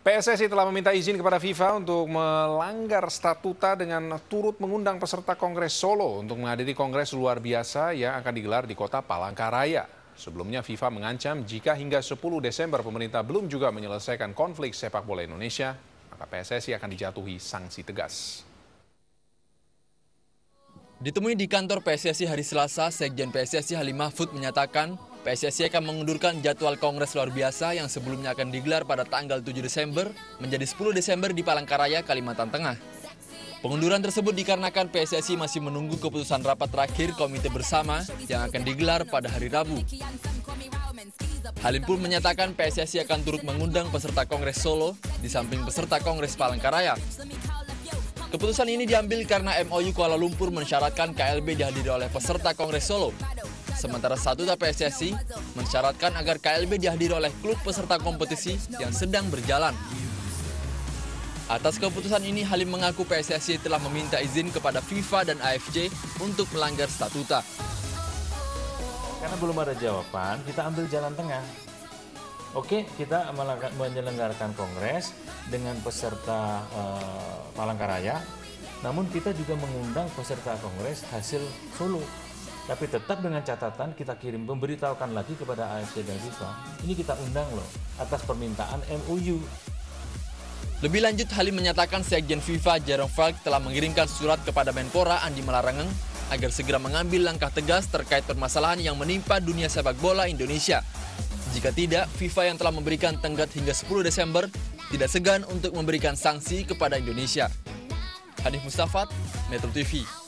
PSSI telah meminta izin kepada FIFA untuk melanggar statuta dengan turut mengundang peserta Kongres Solo untuk menghadiri Kongres luar biasa yang akan digelar di kota Palangkaraya. Sebelumnya FIFA mengancam jika hingga 10 Desember pemerintah belum juga menyelesaikan konflik sepak bola Indonesia, maka PSSI akan dijatuhi sanksi tegas. Ditemui di kantor PSSI hari Selasa, Sekjen PSSI Halim Mahfud menyatakan PSSI akan mengundurkan jadwal Kongres luar biasa yang sebelumnya akan digelar pada tanggal 7 Desember menjadi 10 Desember di Palangkaraya, Kalimantan Tengah. Pengunduran tersebut dikarenakan PSSI masih menunggu keputusan rapat terakhir komite bersama yang akan digelar pada hari Rabu. Halim pun menyatakan PSSI akan turut mengundang peserta Kongres Solo di samping peserta Kongres Palangkaraya. Keputusan ini diambil karena MOU Kuala Lumpur mensyaratkan KLB dihadiri oleh peserta Kongres Solo Sementara statuta PSSI mensyaratkan agar KLB dihadiri oleh klub peserta kompetisi yang sedang berjalan. Atas keputusan ini, Halim mengaku PSSI telah meminta izin kepada FIFA dan AFC untuk melanggar statuta. Karena belum ada jawaban, kita ambil jalan tengah. Oke, kita menyelenggarakan kongres dengan peserta uh, Palangkaraya, namun kita juga mengundang peserta kongres hasil Solo tapi tetap dengan catatan kita kirim memberitahukan lagi kepada AFC dan FIFA. Ini kita undang loh atas permintaan MUU. Lebih lanjut, Halim menyatakan Sekjen FIFA Jerome Falk telah mengirimkan surat kepada Menpora Andi Malarangeng agar segera mengambil langkah tegas terkait permasalahan yang menimpa dunia sepak bola Indonesia. Jika tidak, FIFA yang telah memberikan tenggat hingga 10 Desember tidak segan untuk memberikan sanksi kepada Indonesia. Hanif Mustafat, Metro TV.